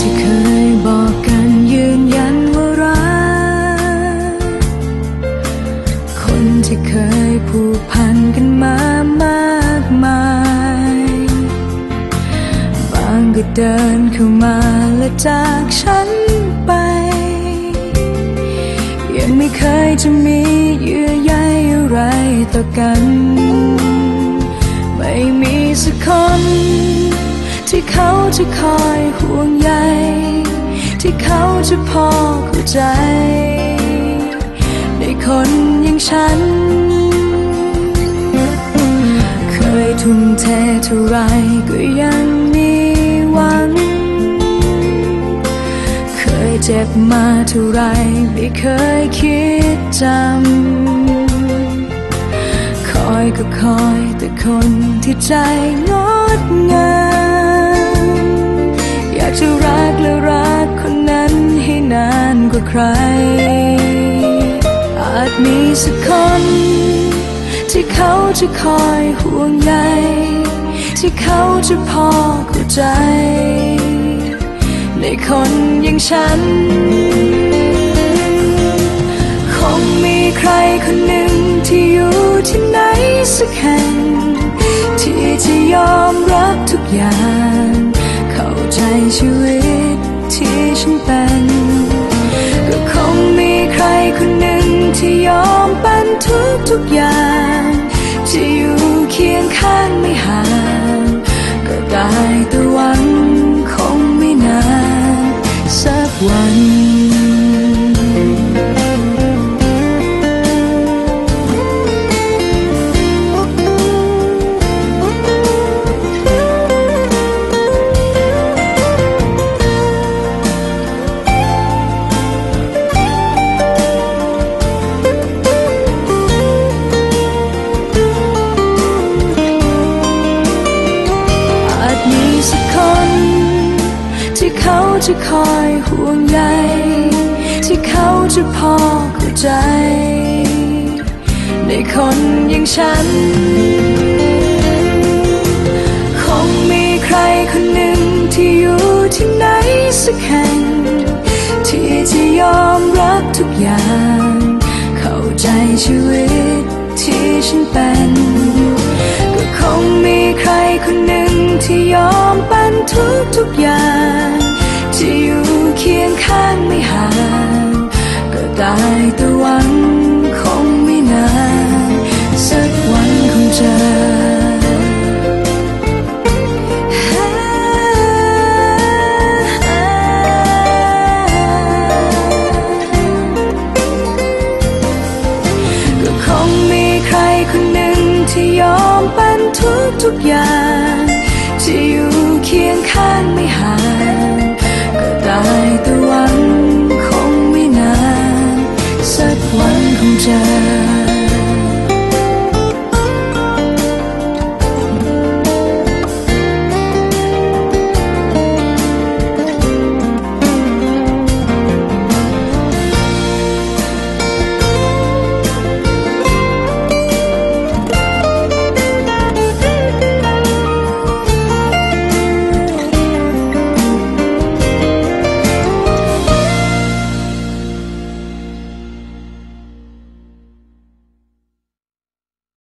ที่เคยบอกกันยืนยันว่ารัก คนที่เคยผูกพันกันมามากมายบางก็เดินเข้ามาและจากฉันไป ยังไม่เคยจะมีเยื่อใยอะไรต่อกัน ไม่มีสักคน ที่เขาจะคอยห่วงใยที่เขาจะพอเข้าใจ ในคนอย่างฉัน เคยทุ่มเทเท่าไรก็ยังมีหวัง เคยเจ็บมาเท่าไรไม่เคยคิดจำ คอยก็คอยแต่คนที่ใจงดงาม จะรักและรักคนนั้นให้นานกว่าใคร อาจมีสักคน ที่เขาจะคอยห่วงใยที่เขาจะพอเข้าใจ ในคนอย่างฉัน คงมีใครคนหนึ่งที่อยู่ที่ไหนสักแห่ง ที่จะยอมรับทุกอย่าง ชีวิตที่ฉันเป็น ก็คงมีใครคนหนึ่งที่ยอมเป็นทุกทุกอย่าง จะอยู่เคียงข้างไม่ห่าง จะคอยห่วงใยที่เขาจะพอเข้าใจ ในคนอย่างฉัน คงมีใครคนหนึ่งที่อยู่ที่ไหนสักแห่ง ที่จะยอมรับทุกอย่าง เข้าใจชีวิตที่ฉันเป็น ก็คงมีใครคนหนึ่งที่ยอมเป็นทุกทุกๆอย่าง ที่ยอมเป็นทุกทุกอย่าง ที่อยู่เคียงข้างไม่ห่าง